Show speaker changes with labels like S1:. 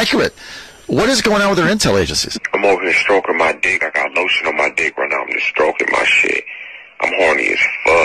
S1: accurate. What is going on with their intel agencies?
S2: I'm over here stroking my dick. I got lotion on my dick right now. I'm just stroking my shit. I'm horny as fuck.